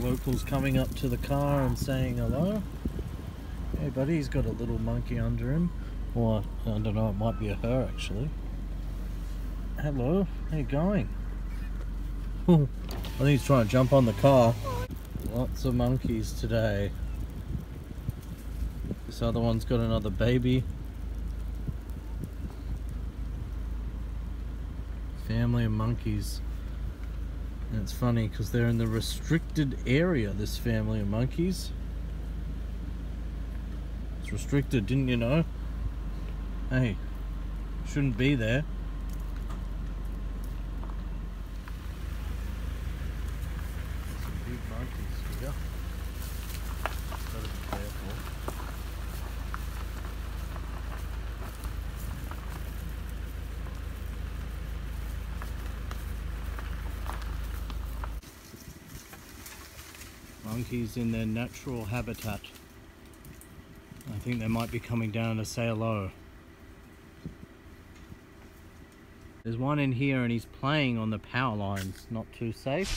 locals coming up to the car and saying hello. Hey buddy, he's got a little monkey under him. Or, I don't know, it might be a her actually. Hello, how you going? I think he's trying to jump on the car. Lots of monkeys today. This other one's got another baby. Family of monkeys. And it's funny because they're in the restricted area, this family of monkeys. It's restricted, didn't you know? Hey, shouldn't be there. Some big monkeys here. Monkeys in their natural habitat. I think they might be coming down to say hello. There's one in here and he's playing on the power lines. Not too safe.